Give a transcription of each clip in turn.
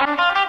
Deep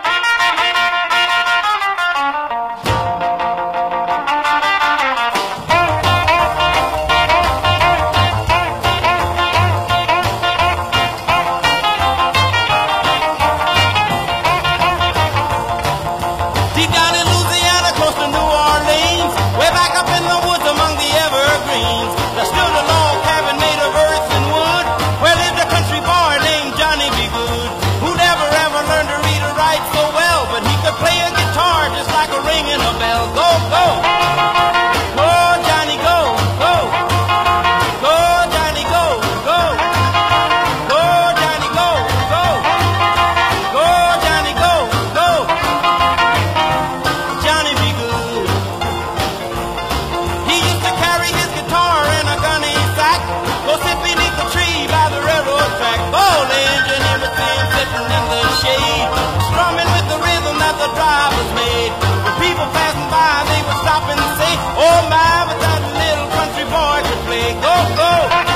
Go,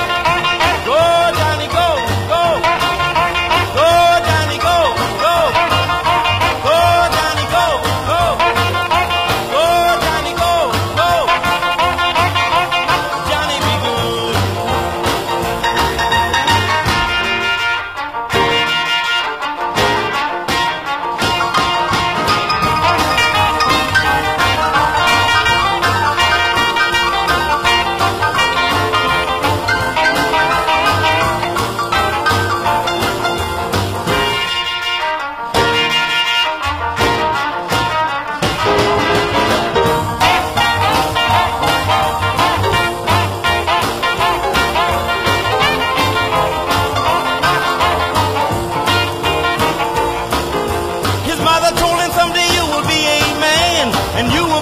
and you